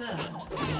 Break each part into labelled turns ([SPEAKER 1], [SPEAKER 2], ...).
[SPEAKER 1] First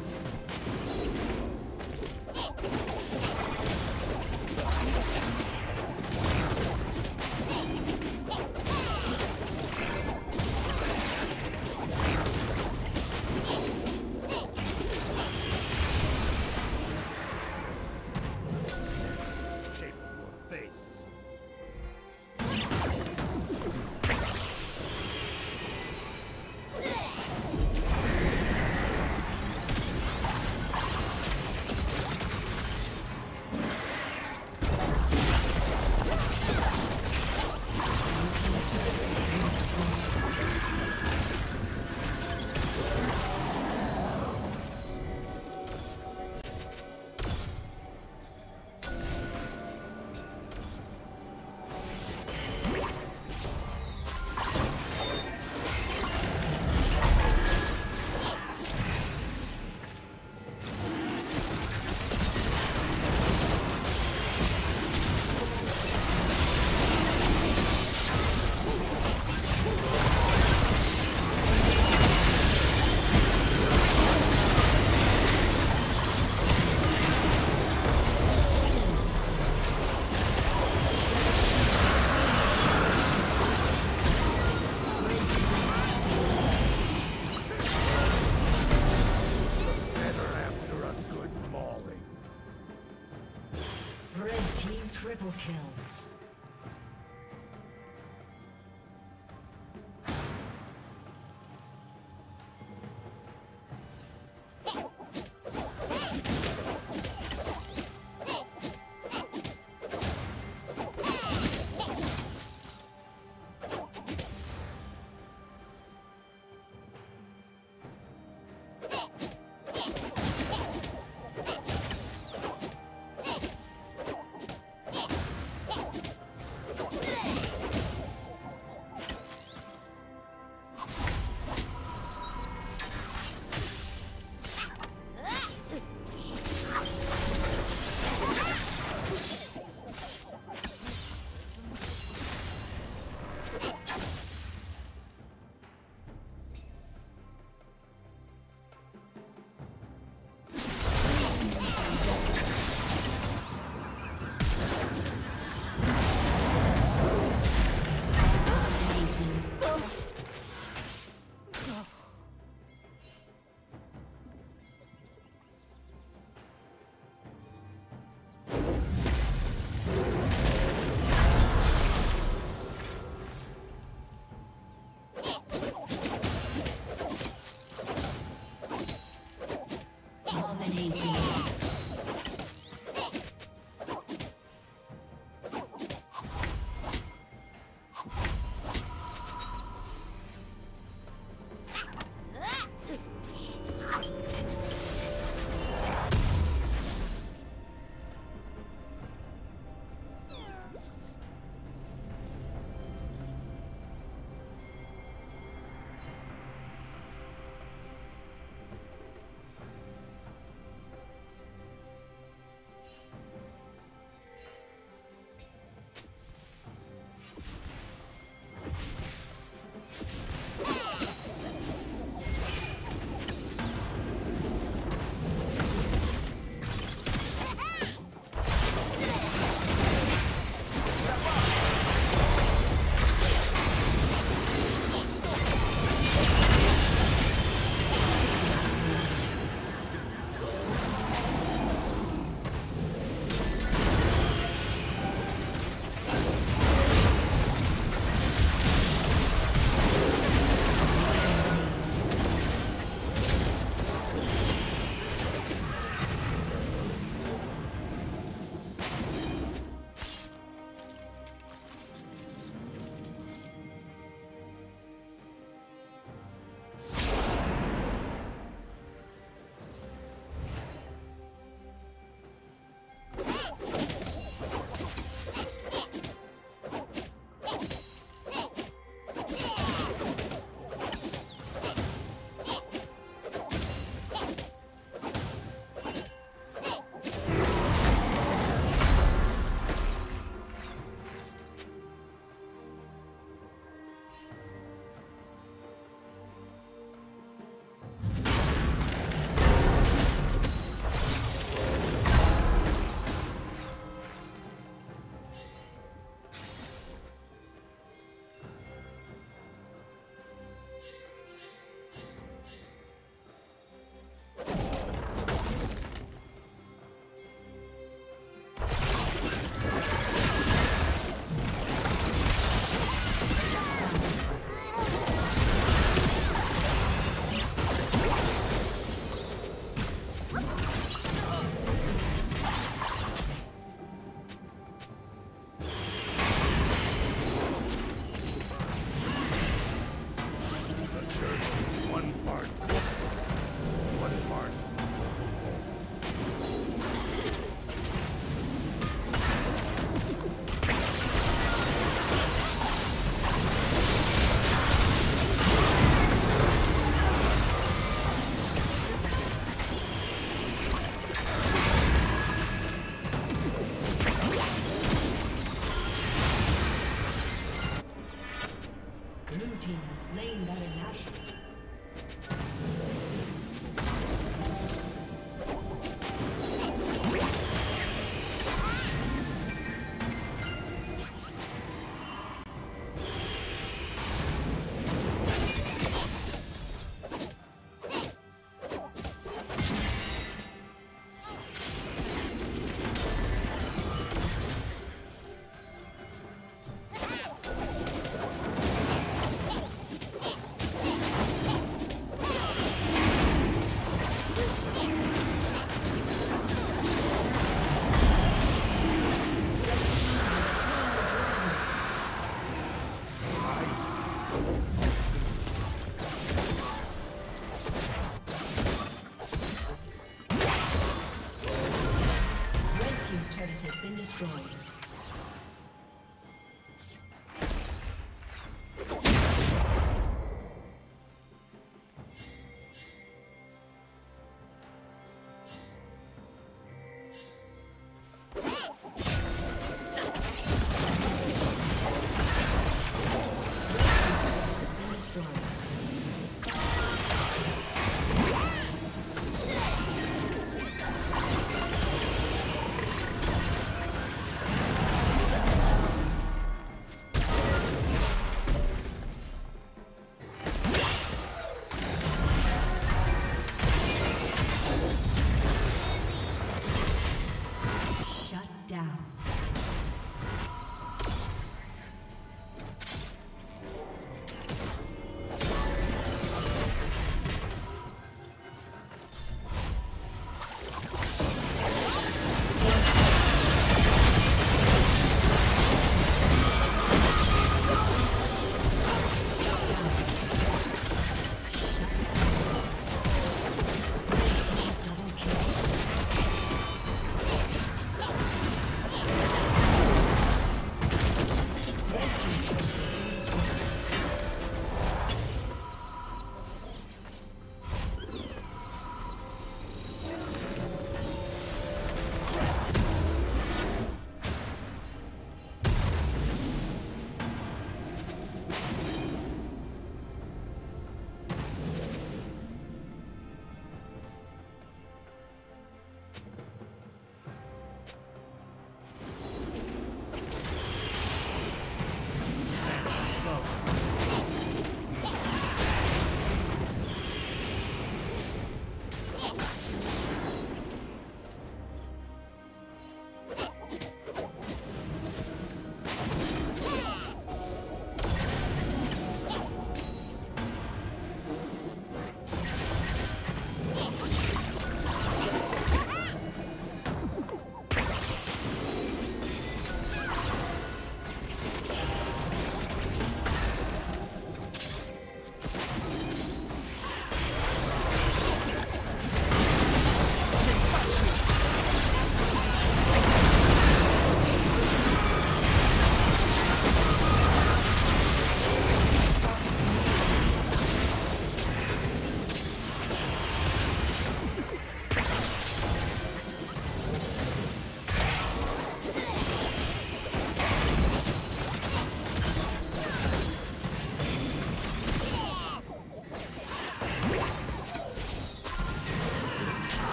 [SPEAKER 1] Triple
[SPEAKER 2] kill.